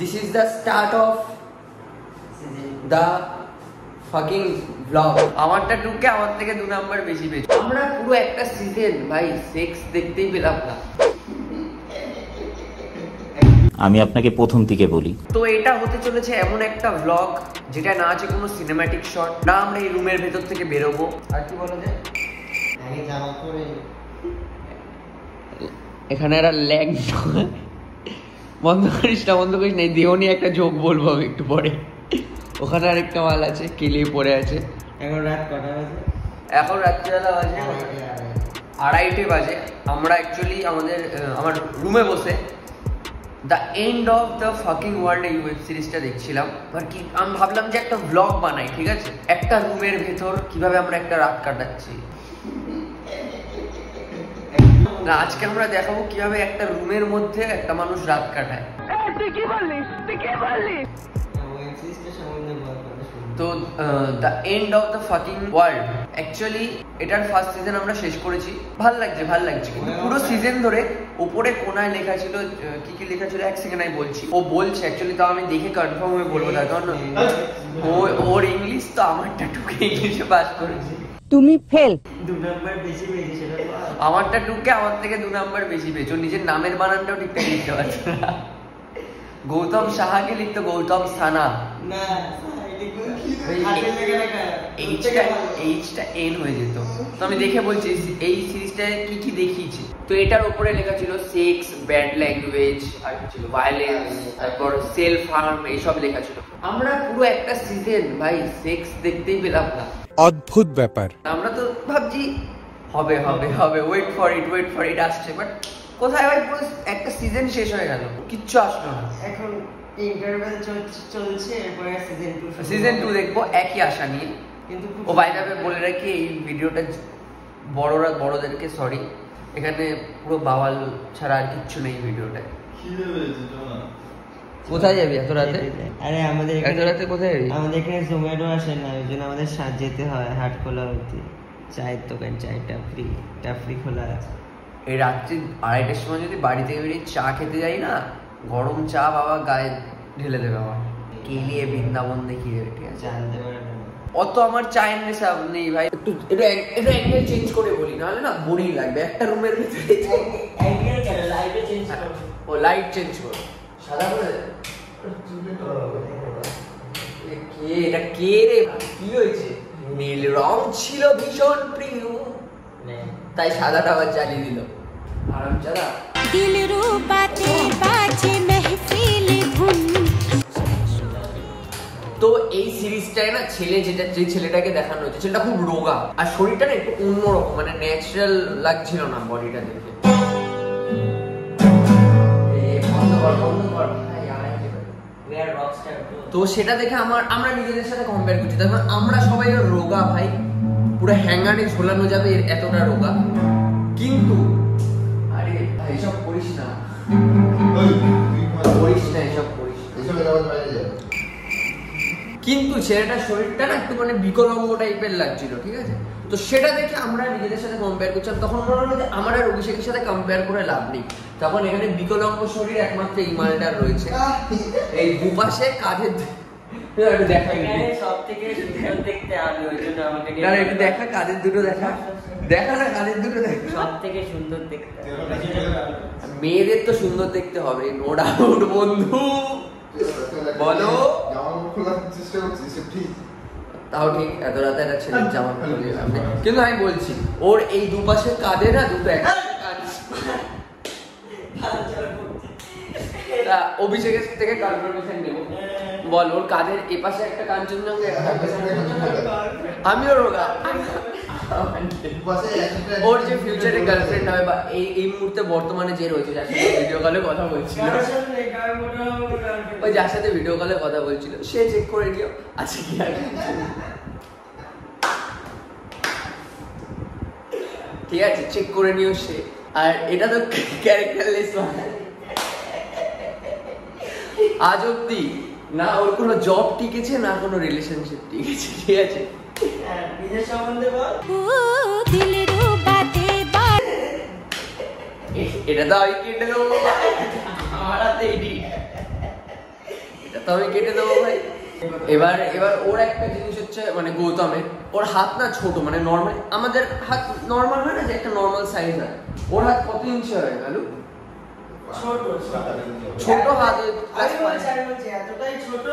This is the start of the fucking blog আমারটা টুকে আমার থেকে দু নাম্বার বেশি পেয়েছি। আমরা পুরো একটা সিজন ভাই সেক্স দেখতেই পেলাম না। আমি আপনাকে প্রথম থেকে বলি। তো এটা হতে চলেছে এমন একটা ব্লগ যেটা না আছে কোনো সিনেম্যাটিক শট না আমরা এই রুমের ভেতর থেকে বেরোবো। আর কি বলা যায় এখানে একটা ল্যাগ বন্ধ করিস না বন্ধ করিস না। এই দেহ নিয়ে একটা যোগ বলব আমি একটু পরে। ওখানে আরেকটা মাল আছে কেলে পড়ে আছে। এখন রাত কটা বাজে? এখন রাত্রিবেলা বাজে আড়াইটে বাজে। আমরা অ্যাকচুয়ালি আমাদের আমার রুমে বসে the end of the fucking world এই ওয়েব সিরিজটা দেখছিলাম। আর কি আমি ভাবলাম যে একটা ব্লগ বানাই ঠিক আছে? একটা রুমের ভেতর কীভাবে আমরা একটা রাত কাটাচ্ছি। না আজকে আমরা দেখাবো কীভাবে একটা রুমের মধ্যে একটা মানুষ রাত কাটায়। তো the end of the fucking world actually এটার ফার্স্ট সিজন আমরা শেষ করেছি। ভালো লাগছে ভালো লাগছে। কিন্তু পুরো সিজন ধরে উপরে কোনায় লেখা ছিল কি কি লেখা ছিল এক সেকেন্ড আমি বলছি। ও বলছে অ্যাকচুয়ালি তাও আমি দেখে কনফার্ম হয়ে বলব তার কারণ ও ওর ইংলিশ তো আমারটা টুকে ইংলিশে পাস করেছে। তুমি ফেল। দু নাম্বার বেশি পেয়েছে আমারটা টুকে আমার থেকে দু নাম্বার বেশি পেয়েছ। নিজের নামের বানানটাও ঠিকঠাক লিখতে পারছ না। গৌতম সাহাকে লিখতো গৌতম সানা। না হাতে লেগে রাখা। এইচটা এইচটা এন হয়ে যেত। তো আমি দেখে বলছি এই সিরিজটায় কি কি দেখিয়েছি? তো এটার উপরে লেখা ছিল সেক্স ব্যাড ল্যাঙ্গুয়েজ আর ছিল ভায়োলেন্স তারপর সেলফ হার্ম এইসব লেখা ছিল। আমরা পুরো একটা সিজন ভাই সেক্স দেখতেই পেলাম না। অদ্ভুত ব্যাপার। আমরা তো ভাবছি হবে হবে হবে wait for it wait for it আসছে বাট কোথায় ভাই পুরো একটা সিজন শেষ হয়ে গেল? কিচ্ছু আসলো না। এখন ইন্টারভেল চলছে এরপরে সিজন টু সিজন টু দেখব একই আশা নিয়ে। কিন্তু ও বাইরে বলে রাখি এই ভিডিওটা বড়রা বড়দেরকে সরি এখানে পুরো বাওয়াল ছাড়া আর কিচ্ছু নেই ভিডিওটায় কোথায় যাবি এত রাতে? আরে আমাদের এত রাতে কোথায় যাবি? আমাদের এখানে জোম্যাটো আসে না ওই জন্য আমাদের সাত যেতে হয় হাট খোলা অবধি। চায়ের দোকান চায়টা ফ্রি ফ্রি খোলা আছে। এই রাত্রি আড়াইটার সময় যদি বাড়ি থেকে বেরিয়ে চা খেতে যাই না গরম চা বাবা গায়ে ঢেলে দেবে আমার। কেলিয়ে বৃন্দাবন দেখিয়ে ঠিক আছে? জানতে অত আমার চায়ের নেশা নেই ভাই। একটু একটু একটু অ্যাঙ্গেল চেঞ্জ করে বলি নাহলে না বোরিং লাগবে। একটা রুমের ভিতরে ও লাইট চেঞ্জ করো। সাদা করে কে এটা কে রে? কি হয়েছে? নীল রং ছিল ভীষণ প্রিয়। তাই সাদাটা আবার জ্বালিয়ে দিল। তো এই সিরিজটায় না ছেলে যেটা যে ছেলেটাকে দেখানো হয়েছে ছেলেটা খুব রোগা। আর শরীরটা না একটু অন্যরকম মানে ন্যাচারাল লাগছিল না বডিটা দেখে। তো সেটা দেখে আমার আমরা নিজেদের সাথে কম্পেয়ার করছি। তারপর মানে আমরা সবাই রোগা ভাই। পুরো হ্যাঙ্গারে ঝোলানো যাবে এতটা রোগা। কিন্তু করিস না করিস না এসব করিস কিন্তু ছেলেটার শরীরটা না একটু মানে বিকলাঙ্গ টাইপের লাগছিল ঠিক আছে? তো সেটা দেখে আমরা নিজেদের সাথে কম্পেয়ার করছিলাম তখন মনে হলো যে আমার আর অভিষেকের সাথে কম্পেয়ার করে লাভ নেই। তখন এখানে বিকলাঙ্গ শরীর একমাত্র ইমালটার রয়েছে। এই দুপাশে কাঁধের একটু দেখাই সব থেকে সুন্দর দেখতে আমি ওই জন্য আমাকে না না, একটু দেখা কাঁধের দুটো দেখা। দেখা না দুটো দেখা। সব থেকে সুন্দর দেখতে মেয়েদের তো সুন্দর দেখতে হবে নো ডাউট বন্ধু। বলো। তাও ঠিক এত রাতে একটা ছেলের জামা খুলে আপনি কিন্তু আমি বলছি ওর এই দুপাশে কাঁধে না দুটো একটা কাঁধ তা অভিষেকের থেকে কনফার্মেশন নেব। বল ওর কাঁধের এ পাশে একটা কাঞ্চনজঙ্ঘা একটা আমিও রোগা। ওর যে ফিউচারে গার্লফ্রেন্ড হবে বা এই এই মুহূর্তে বর্তমানে যে রয়েছে যার সাথে ভিডিও কলে কথা বলছিল। ওই যার সাথে ভিডিও কলে কথা বলছিল। সে চেক করে নিও আছে কি আর ঠিক আছে চেক করে নিও সে। আর এটা তো ক্যারেক্টারলেস আজ অব্দি না ওর কোনো জব টিকেছে না কোনো রিলেশনশিপ টিকেছে ঠিক আছে? এটা তো কেটে দেবো এটা। তো আমি কেটে দেবো ভাই। এবার এবার ওর একটা জিনিস হচ্ছে মানে গৌতমের ওর হাত না ছোট মানে নর্মাল আমাদের হাত নর্মাল হয় না যে একটা নর্মাল সাইজ হয়? ওর হাত কত ইঞ্চি হয় আলু ছোট ছোট হাত আমি বলছি আমি বলছি এতটাই ছোট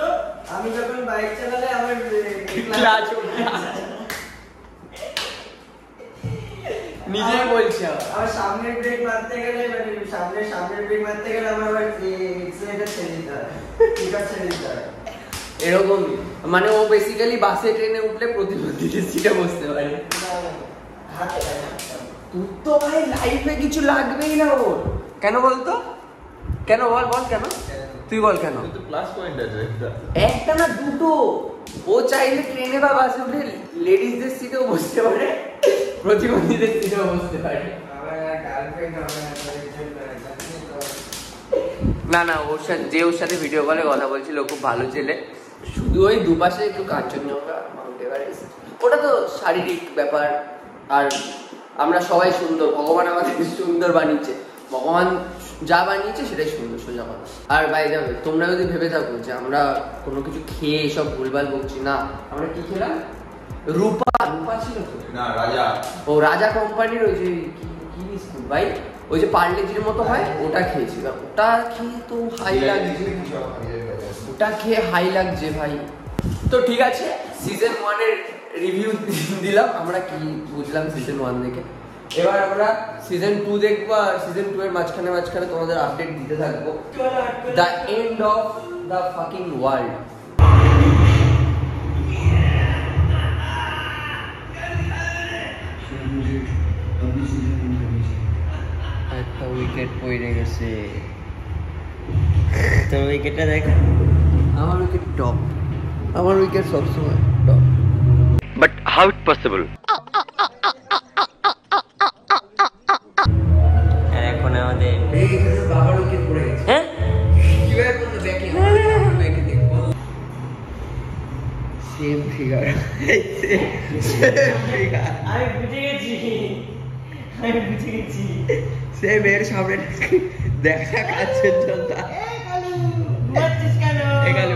আমি যখন বাইক চালালে আমার ক্লাচ নিজেই বলছি আমার সামনের ব্রেক মারতে গেলে মানে সামনের সামনের ব্রেক মারতে গেলে আমার আবার এক্সিলেটার ছেড়ে দিতে হয়। ছেড়ে দিতে হয়। এরকমই। মানে ও বেসিক্যালি বাসে ট্রেনে উঠলে প্রতিবন্ধীদের সিটে বসতে পারে। তোর তো ভাই লাইফে কিছু লাগবেই না ওর। কেন বলতো কেন বল বল কেন? তুই বল কেন? প্লাস পয়েন্ট আছে। একটা না দুটো। ও চাইলে ট্রেনে বা বাসে উঠে লেডিসদের সিটেও বসতে পারে প্রতিবন্ধীদের সিটেও বসতে পারে। না না ওর সাথে যে ওর সাথে ভিডিও কলে কথা বলছিল খুব ভালো ছেলে। শুধু ওই দুপাশে একটু কাঞ্চনজঙ্ঘা মাউন্ট এভারেস্ট ওটা তো শারীরিক ব্যাপার। আর আমরা সবাই সুন্দর ভগবান আমাদের সুন্দর বানিয়েছে। ভগবান যা বানিয়েছে সেটাই সুন্দর সোজা কথা। আর বাই যাবে তোমরা যদি ভেবে থাকো যে আমরা কোনো কিছু খেয়ে এসব ভুলভাল বলছি না আমরা কি খেলাম? রূপা রূপা ছিল তো? না রাজা। ও রাজা কোম্পানির ওই যে কি বিস্কুট ভাই? ওই যে পার্লেজির মতো হয় ওটা খেয়েছিলাম ওটা খেয়ে তো হাই লাগছে। ওটা খেয়ে হাই লাগছে ভাই। তো ঠিক আছে সিজন ওয়ানের রিভিউ দিলাম। আমরা কি বুঝলাম সিজন ওয়ান দেখে? এবার আমরা সিজন টু দেখব আর সিজন টু এর মাঝখানে মাঝখানে তোমাদের আপডেট দিতে থাকব। The end of the fucking world একটা উইকেট পড়ে গেছে। তোর উইকেটটা দেখ। আমার উইকেট টপ আমার উইকেট সবসময় top But how it possible? Figure আমি বুঝে গেছি। আমি বুঝে গেছি। সেম এর সামনে দেখা কাছের জন্য।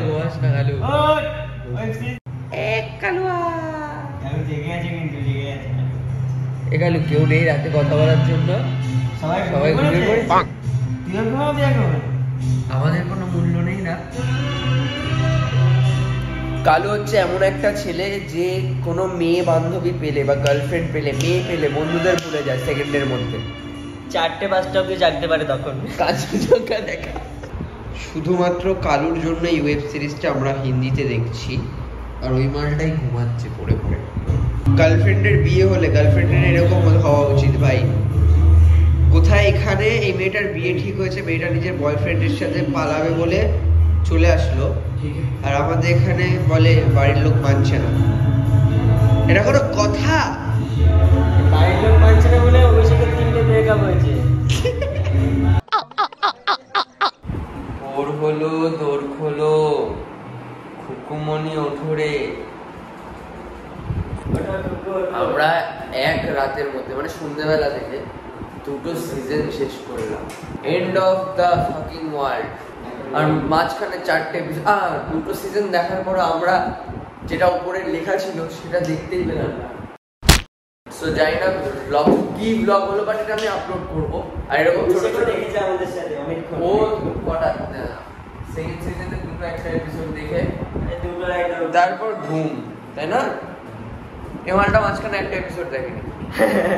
বস না। এক কালুয়া আমি জেগে আছি কিন্তু জেগে আছি। এগালু কেউ নেই রাতে কথা বলার জন্য। সবাই সবাই পড়েছে? তুইও আমাদের কোনো মূল্য নেই না। কালু হচ্ছে এমন একটা ছেলে যে কোনো মেয়ে বান্ধবী পেলে বা গার্লফ্রেন্ড পেলে মেয়ে পেলে বন্ধুদের ভুলে যায় সেকেন্ডের মধ্যে। চারটে পাঁচটা অব্দি জাগতে পারে তখন। কাজুজঙ্কা দেখা। শুধুমাত্র কালুর জন্য এই ওয়েব সিরিজটা আমরা হিন্দিতে দেখছি আর ওই মালটাই ঘুমাচ্ছে পড়ে পড়ে। গার্লফ্রেন্ডের বিয়ে হলে গার্লফ্রেন্ডের এরকম হওয়া উচিত ভাই। কোথায় এখানে এই মেয়েটার বিয়ে ঠিক হয়েছে মেয়েটা নিজের বয়ফ্রেন্ডের সাথে পালাবে বলে চলে আসলো। আর আমাদের এখানে বলে বাড়ির লোক মানছে না। এটা কোনো কথা? বাড়ির লোক মানছে না বলে অভিষেকের তিনটে ব্রেকআপ হয়েছে। ওর হলো দোর খোলো। খুকুমনি ওঠরে আমরা এক রাতের মধ্যে মানে সন্ধ্যেবেলা থেকে দুটো সিজন শেষ করলাম। End of the fucking world আর মাঝখানে চারটে আহ দুটো সিজন দেখার পর আমরা যেটা উপরে লেখা ছিল সেটা দেখতেই পেলাম না। সো জানি না ব্লগ কি ব্লগ হলো বাট এটা আমি আপলোড করব। আর এরকম ছোট ছোট দেখেছে আমাদের সাথে অনেকক্ষণ ও কটা সেকেন্ড সিজনে দুটো একটা এপিসোড দেখে। দুটো একদম তারপর ঘুম তাই না? এমালটা মাঝখানে একটা এপিসোড দেখেনি।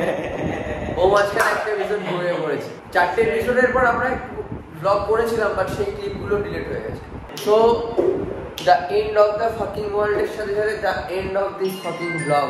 ও মাঝখানে একটা এপিসোড ঘুমিয়ে পড়েছে। চারটে এপিসোডের পর আমরা ব্লগ করেছিলাম বাট সেই ক্লিপগুলো ডিলিট হয়ে গেছে। So the end of the fucking ওয়ার্ল্ডের সাথে সাথে the end of this fucking blog